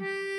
Bye.